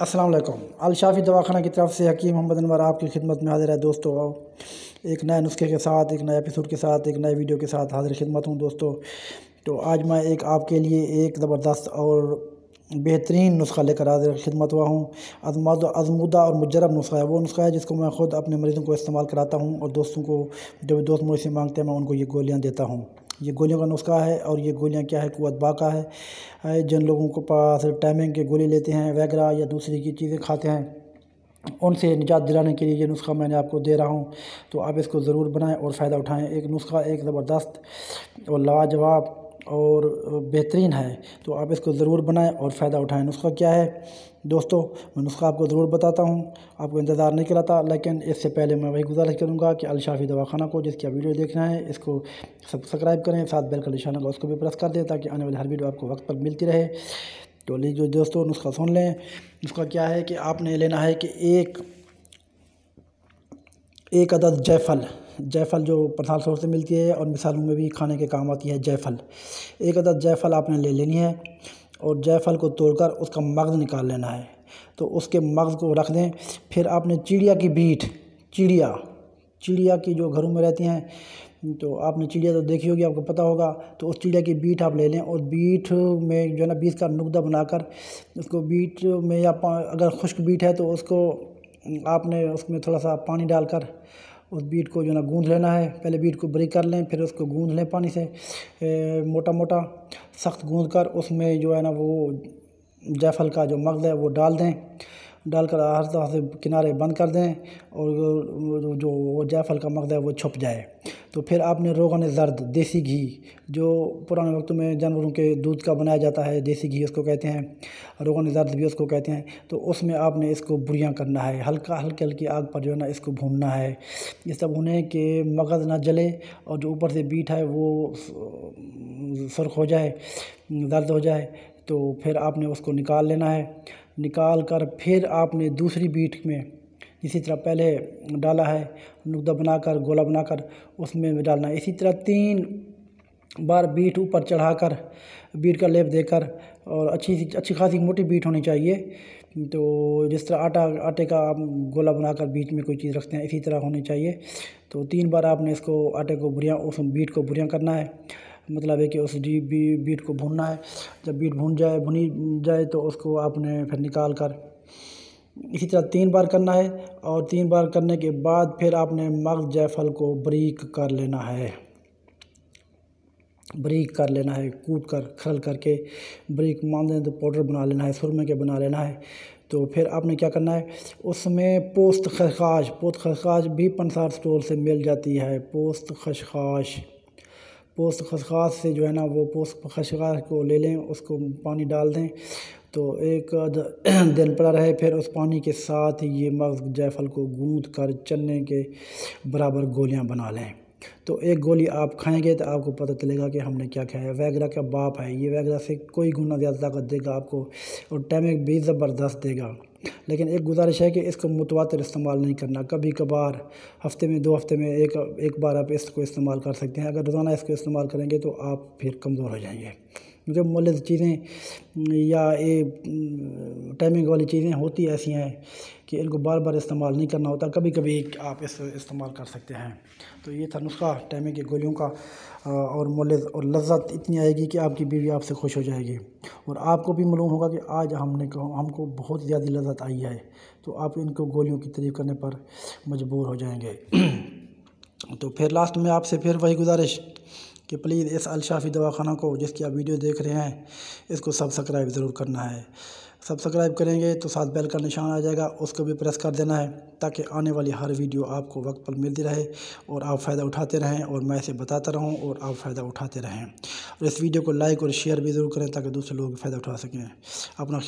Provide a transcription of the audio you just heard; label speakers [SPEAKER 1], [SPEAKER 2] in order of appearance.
[SPEAKER 1] السلام علیکم۔ الشافی دواخانہ کی طرف سے حکیم محمد انور آپ کی خدمت میں حاضر ہے۔ دوستو، ایک نئے نسخے کے ساتھ، ایک نئے ایپیسوڈ کے ساتھ، ایک نئے ویڈیو کے ساتھ حاضر خدمت ہوں دوستو۔ تو آج میں ایک آپ کے لیے ایک زبردست اور بہترین نسخہ لے کر حاضر خدمت ہوا ہوں۔ ازمودہ اور مجرب نسخہ ہے۔ وہ نسخہ ہے جس کو میں خود اپنے مریضوں کو استعمال کراتا ہوں اور دوستوں کو جب دوست مجھ سے مانگتے ہیں، میں ان کو یہ گولیاں دیتا ہوں۔ یہ گولیوں کا نسخہ ہے اور یہ گولیاں کیا ہے قوت باقا ہے۔ جن لوگوں کو پاس ٹائمنگ کے گولی لیتے ہیں وغیرہ یا دوسری کی چیزیں کھاتے ہیں، ان سے نجات دلانے کے لیے یہ نسخہ میں نے آپ کو دے رہا ہوں۔ تو آپ اس کو ضرور بنائیں اور فائدہ اٹھائیں۔ ایک نسخہ ایک زبردست اور لاجواب اور بہترین ہے، تو آپ اس کو ضرور بنائیں اور فائدہ اٹھائیں۔ نسخہ کیا ہے؟ دوستو، میں نسخہ آپ کو ضرور بتاتا ہوں۔ آپ کو انتظار نہیں کراتا، لیکن اس سے پہلے میں وہی گزارش کروں گا کہ الشافی دواخانہ کو، جس کی آپ ویڈیو دیکھنا ہے اس کو سبسکرائب کریں۔ ساتھ بیل کا نشانہ کا اس کو بھی پریس کر دیں تاکہ آنے والی ہر ویڈیو آپ کو وقت پر ملتی رہے۔ تو لیجیے دوستو، نسخہ سن لیں۔ نسخہ کیا ہے کہ آپ نے لینا ہے کہ ایک ایک عدد جیفل جیفل جو پرسال سور سے ملتی ہے اور مثالوں میں بھی کھانے کے کام آتی ہے جیفل۔ ایک عدد جیفل آپ نے لے لینی ہے اور جیفل کو توڑ کر اس کا مغز نکال لینا ہے۔ تو اس کے مغز کو رکھ دیں۔ پھر آپ نے چڑیا کی بیٹ، چڑیا چڑیا کی جو گھروں میں رہتی ہیں، تو آپ نے چڑیا تو دیکھی ہوگی، آپ کو پتہ ہوگا۔ تو اس چڑیا کی بیٹ آپ لے لیں اور بیٹ میں جو ہے نا بیٹ کا نقدہ بنا کر اس کو بیٹ میں یا اگر خشک بیٹ ہے تو اس کو آپ نے اس میں تھوڑا سا پانی ڈال کر اس بیٹ کو جو ہے نا گوندھ لینا ہے۔ پہلے بیٹ کو بریک کر لیں، پھر اس کو گوندھ لیں پانی سے۔ موٹا موٹا سخت گوندھ کر اس میں جو ہے نا وہ جیفل کا جو مغز ہے وہ ڈال دیں۔ ڈال کر ہر طرح سے کنارے بند کر دیں اور جو وہ جیفل کا مغز ہے وہ چھپ جائے۔ تو پھر آپ نے روغن زرد، دیسی گھی، جو پرانے وقتوں میں جانوروں کے دودھ کا بنایا جاتا ہے، دیسی گھی اس کو کہتے ہیں، روغن زرد بھی اس کو کہتے ہیں، تو اس میں آپ نے اس کو بریاں کرنا ہے، ہلکا ہلکی ہلکی آگ پر جو ہے نا اس کو بھوننا ہے۔ اس طرح بھونے کہ مغز نہ جلے اور جو اوپر سے بیٹ ہے وہ سرخ ہو جائے، زرد ہو جائے، تو پھر آپ نے اس کو نکال لینا ہے۔ نکال کر پھر آپ نے دوسری بیٹ میں اسی طرح پہلے ڈالا ہے نقدہ بنا کر گولا بنا کر، اس میں ڈالنا ہے۔ اسی طرح تین بار بیٹ اوپر چڑھا کر، بیٹ کا لیپ دے کر، اور اچھی سی، اچھی خاصی موٹی بیٹ ہونی چاہیے۔ تو جس طرح آٹا، آٹے کا آپ گولا بنا کر بیچ میں کوئی چیز رکھتے ہیں، اسی طرح ہونی چاہیے۔ تو تین بار آپ نے اس کو، آٹے کو بریاں اس بیٹ کو بریاں کرنا ہے۔ مطلب ہے کہ اس جی بیٹ کو بھوننا ہے۔ جب بیٹ بھون جائے بھنی جائے تو اس کو آپ نے پھر نکال کر اسی طرح تین بار کرنا ہے اور تین بار کرنے کے بعد پھر آپ نے مغز جیفل کو بریک کر لینا ہے۔ بریک کر لینا ہے، کوٹ کر کھرل کر کے بریک مان دیں تو پاؤڈر بنا لینا ہے، سرمے کے بنا لینا ہے۔ تو پھر آپ نے کیا کرنا ہے؟ اس میں پوست خشخاش پوست خشخاش بھی پنسار سٹور سے مل جاتی ہے۔ پوست خشخاش پوست خشخاش سے جو ہے نا وہ پوست خشخاش کو لے لیں، اس کو پانی ڈال دیں۔ تو ایک دن پڑا رہے، پھر اس پانی کے ساتھ یہ مغز جیفل کو گوندھ کر چنے کے برابر گولیاں بنا لیں۔ تو ایک گولی آپ کھائیں گے تو آپ کو پتہ چلے گا کہ ہم نے کیا کھایا۔ ہے ویگرا کا باپ ہے یہ ویگرا سے کوئی گنا زیادہ طاقت دے گا آپ کو اور ٹائمنگ بھی زبردست دے گا۔ لیکن ایک گزارش ہے کہ اس کو متواتر استعمال نہیں کرنا۔ کبھی کبھار ہفتے میں، دو ہفتے میں ایک ایک بار آپ اس کو استعمال کر سکتے ہیں۔ اگر روزانہ اس کو استعمال کریں گے تو آپ پھر کمزور ہو جائیں گے۔ کیونکہ مولد چیزیں یا یہ ٹائمنگ والی چیزیں ہوتی ایسی ہیں کہ ان کو بار بار استعمال نہیں کرنا ہوتا، کبھی کبھی آپ اس استعمال کر سکتے ہیں۔ تو یہ تھا نسخہ ٹائمنگ کی گولیوں کا، اور مولد اور لذت اتنی آئے گی کہ آپ کی بیوی آپ سے خوش ہو جائے گی۔ اور آپ کو بھی معلوم ہوگا کہ آج ہم نے ہم کو بہت زیادہ لذت آئی ہے۔ تو آپ ان کو گولیوں کی تعریف کرنے پر مجبور ہو جائیں گے۔ تو پھر لاسٹ میں آپ سے پھر وہی گزارش۔ کہ پلیز اس الشافی دواخانہ کو جس کی آپ ویڈیو دیکھ رہے ہیں، اس کو سبسکرائب ضرور کرنا ہے۔ سبسکرائب کریں گے تو ساتھ بیل کا نشان آ جائے گا، اس کو بھی پریس کر دینا ہے تاکہ آنے والی ہر ویڈیو آپ کو وقت پر ملتی رہے اور آپ فائدہ اٹھاتے رہیں اور میں اسے بتاتا رہوں اور آپ فائدہ اٹھاتے رہیں۔ اور اس ویڈیو کو لائک اور شیئر بھی ضرور کریں تاکہ دوسرے لوگ فائدہ اٹھا سکیں۔ اپنا